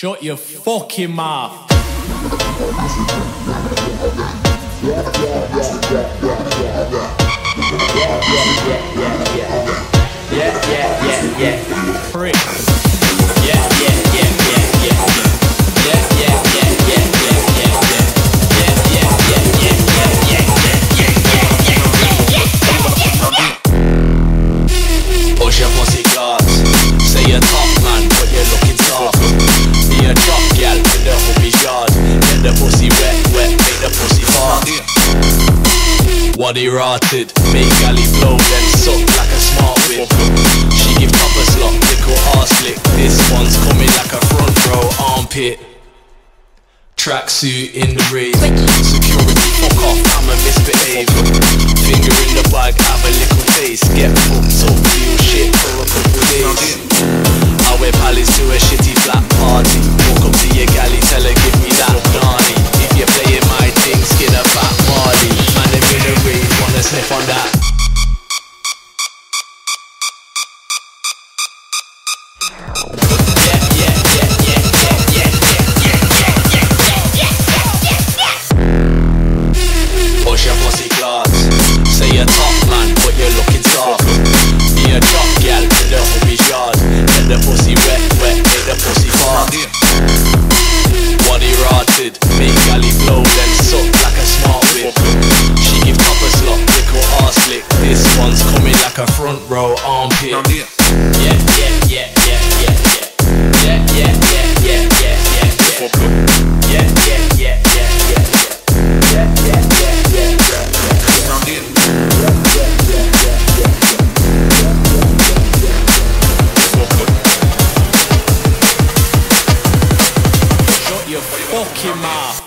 Shut your fucking mouth. Yeah, yeah, yeah, yeah. Yeah, yeah, yeah, yeah, yeah. Yeah, yeah, yeah, yeah, yeah, yeah, yeah. Yeah, yeah, yeah, yeah, yeah, yeah, yeah, What he rotted, make galley flow, then suck like a smart whip. She give a slot, little arse lick. This one's coming like a front row armpit. Tracksuit in the rave. Security, fuck off, I'ma misbehave. Finger in the bag, have a little taste. Get fucked up, feel shit for a couple days. Sniff on that. One's coming like a front row armpit. Yeah, yeah, yeah, yeah, yeah, yeah. Yeah, yeah, yeah, yeah, yeah, yeah, yeah. Yeah, yeah, yeah, yeah, yeah, yeah. Yeah, yeah, yeah, yeah, yeah, yeah. Shut your fucking mouth.